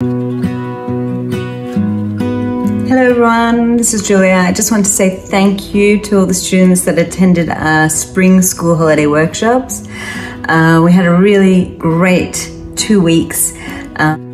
Hello everyone, this is Julia. I just want to say thank you to all the students that attended our spring school holiday workshops. Uh, we had a really great two weeks. Uh,